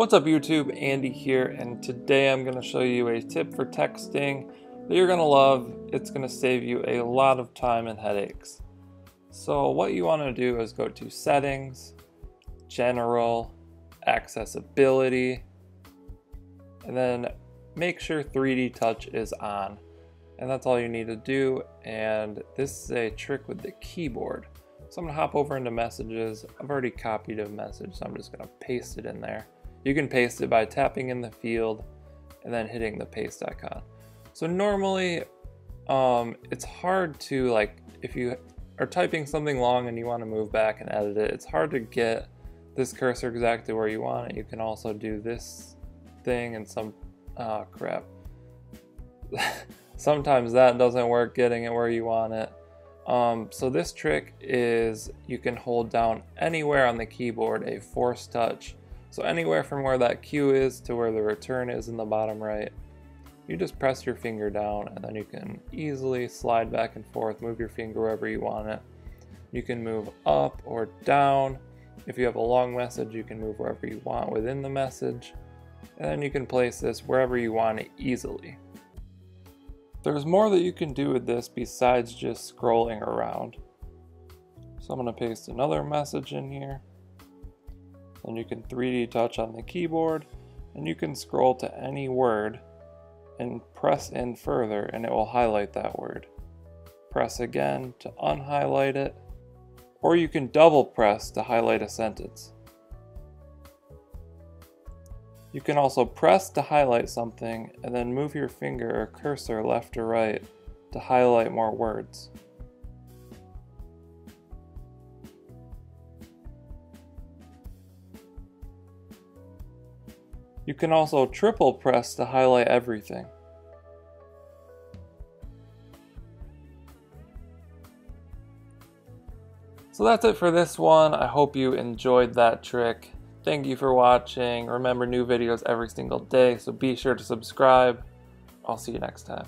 What's up YouTube, Andy here, and today I'm going to show you a tip for texting that you're going to love. It's going to save you a lot of time and headaches. So what you want to do is go to Settings, General, Accessibility, and then make sure 3D Touch is on. And that's all you need to do, and this is a trick with the keyboard. So I'm to hop over into Messages. I've already copied a message, so I'm just to paste it in there. You can paste it by tapping in the field and then hitting the paste icon. So normally um, it's hard to like, if you are typing something long and you want to move back and edit it, it's hard to get this cursor exactly where you want it. You can also do this thing and some, oh crap. Sometimes that doesn't work getting it where you want it. Um, so this trick is you can hold down anywhere on the keyboard a force touch so anywhere from where that Q is to where the return is in the bottom right, you just press your finger down and then you can easily slide back and forth, move your finger wherever you want it. You can move up or down. If you have a long message, you can move wherever you want within the message. And then you can place this wherever you want it easily. There's more that you can do with this besides just scrolling around. So I'm going to paste another message in here. Then you can 3D touch on the keyboard and you can scroll to any word and press in further and it will highlight that word. Press again to unhighlight it or you can double press to highlight a sentence. You can also press to highlight something and then move your finger or cursor left or right to highlight more words. You can also triple press to highlight everything. So that's it for this one. I hope you enjoyed that trick. Thank you for watching. Remember new videos every single day, so be sure to subscribe. I'll see you next time.